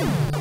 you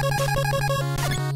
フフフフ。